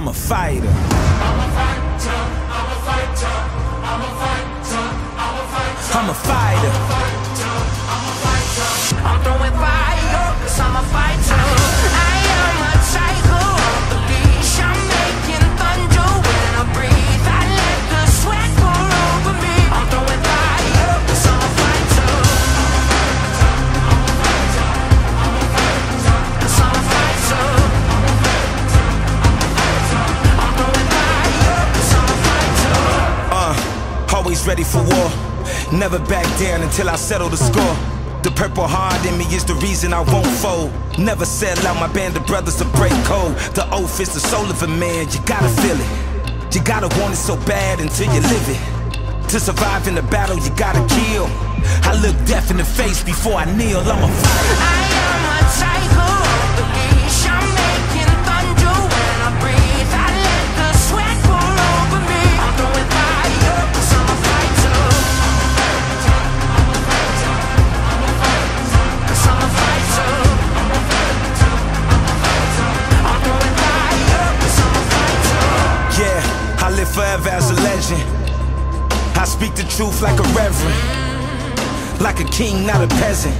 I'm a fighter. I'm a fighter. I'm a fighter. I'm a fighter. I'm a fighter. I'm a fighter. I'm a fighter. I'm throwing fire, cause I'm a fighter. Always ready for war. Never back down until I settle the score. The purple heart in me is the reason I won't fold. Never sell out my band of brothers to break code. The oath is the soul of a man, you gotta feel it. You gotta want it so bad until you live it. To survive in the battle, you gotta kill. I look death in the face before I kneel. I'm a fighter. I am a tiger forever as a legend. I speak the truth like a reverend, like a king, not a peasant.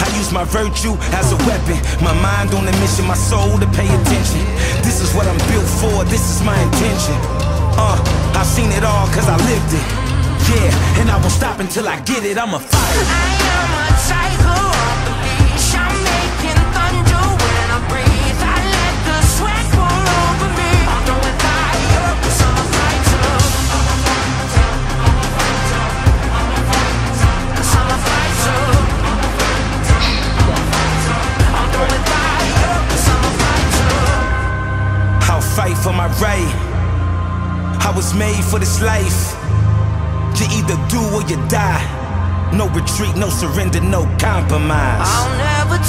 I use my virtue as a weapon, my mind on a mission, my soul to pay attention. This is what I'm built for, this is my intention. Uh, I've seen it all cause I lived it. Yeah, and I won't stop until I get it, I'm a fighter. For my right. I was made for this life. You either do or you die. No retreat, no surrender, no compromise. I'll never